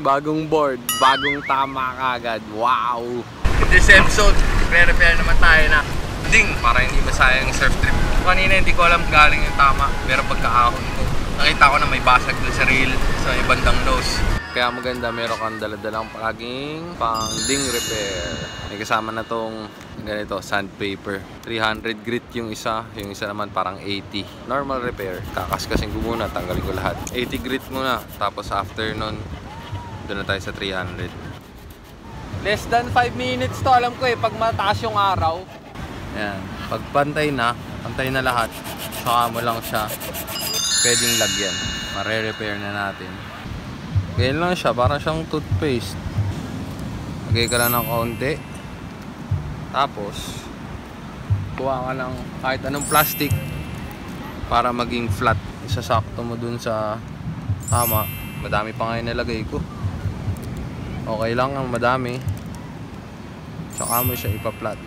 bagong board, bagong tama kagad. Wow! In this episode, re-repair naman tayo na ding para hindi masayang surf trip. Kanina hindi ko alam galing yung tama, pero pagkaahon ko, nakita ko na may basag doon sa reel sa ibandang nose. Kaya maganda, meron kang daladalang palaging pang ding repair. May kasama na tong ganito, sandpaper. 300 grit yung isa, yung isa naman parang 80. Normal repair. Kakaskasin ko muna, tanggalin ko lahat. 80 grit muna, tapos after nun, doon na tayo sa 300. Less than 5 minutes to, alam ko eh, pag mataas yung araw. Yan, pag pantay na, pantay na lahat, saka mo lang siya pwedeng lagyan. Mare-repair na natin. Ganyan lang siya, parang siyang toothpaste. Lagay ka lang ng kaunti. Tapos, kuha ka ng kahit anong plastic para maging flat. Isasakto mo dun sa tama. Madami pa ngayon nilagay ko. Okay lang ang madami. Tsaka mo siya ipa-flat.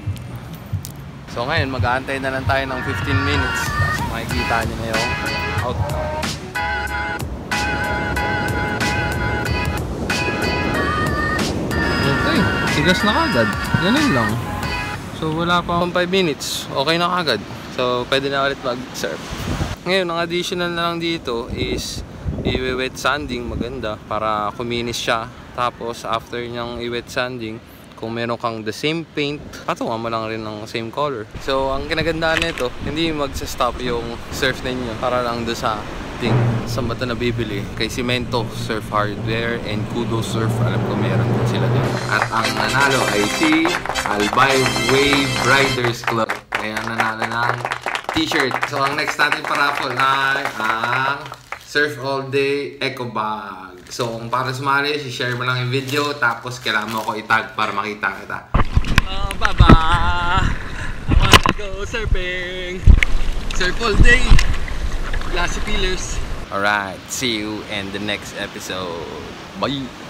So ngayon, mag-aantay na lang tayo ng 15 minutes. Tapos makikita nyo na yung outcome. Okay, tigas na kagad. Ganun lang. So wala pa akong 5 minutes. Okay na kagad. So pwede na ulit mag-surf. Ngayon, ang additional na lang dito is i-wet sanding maganda para kuminis siya. Tapos after niyang i-wet sanding, kung meron kang the same paint, patungan mo lang rin ng same color. So, ang kinagandaan nito, hindi magsa-stop yung surf ninyo para lang do sa thing. Saan ba ito nabibili? Kay Cemento Surf Hardware and Kudo Surf. Alam ko meron din sila doon. At ang nanalo ay si Albay Wave Riders Club. Kaya nanalo ng t-shirt. So, ang next natin paraffle ay ang Surf All Day Eco Bag. So, kung para sumali, share mo lang yung video, tapos kailangan mo ako itag para makita kita. Oh, baba! I wanna go surfing! Surf all day! Glassy pillars. Alright, see you in the next episode. Bye!